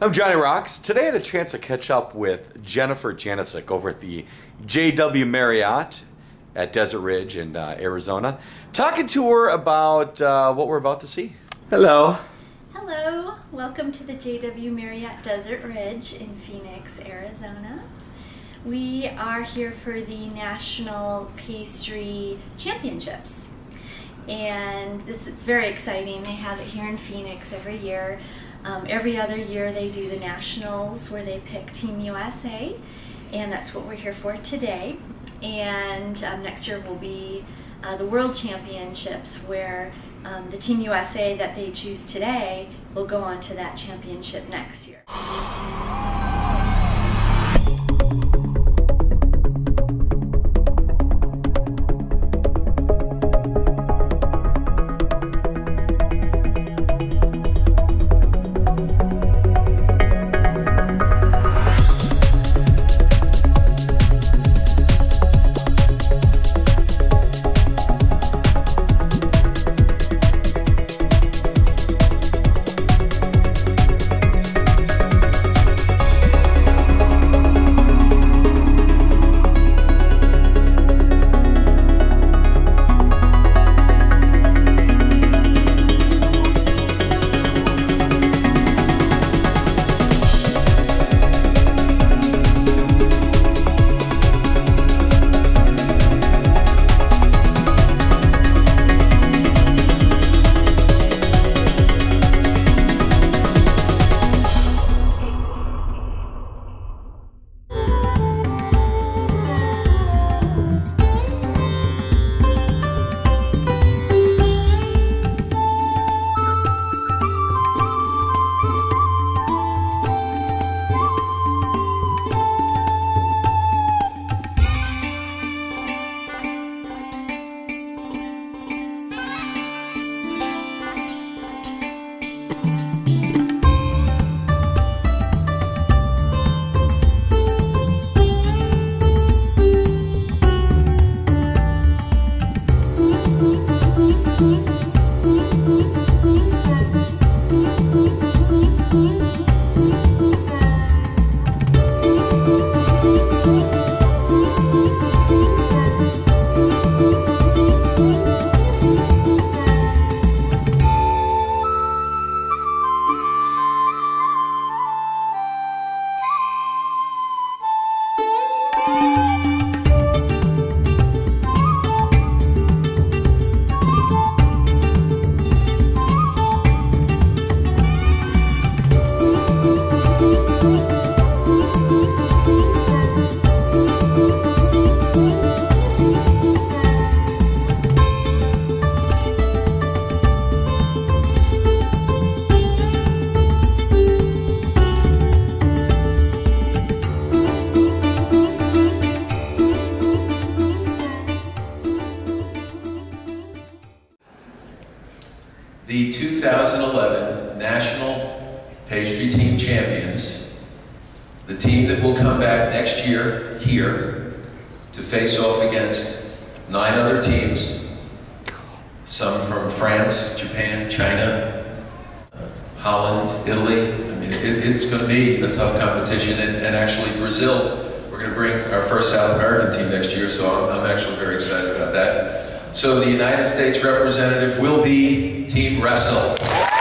I'm Johnny Roxx. Today I had a chance to catch up with Jennifer Janezic over at the JW Marriott at Desert Ridge in uh, Arizona, talking to her about uh, what we're about to see. Hello. Hello, welcome to the JW Marriott Desert Ridge in Phoenix, Arizona. We are here for the National Pastry Championships. And this it's very exciting. They have it here in Phoenix every year. Um, every other year they do the nationals where they pick Team USA, and that's what we're here for today. And um, next year will be uh, the World Championships where um, the Team USA that they choose today will go on to that championship next year. The 2011 National Pastry Team Champions, the team that will come back next year here to face off against nine other teams, some from France, Japan, China, Holland, Italy. I mean, it, it's going to be a tough competition, and, and actually Brazil. We're going to bring our first South American team next year, so I'm, I'm actually very excited about that. So the United States representative will be Team Wrestle.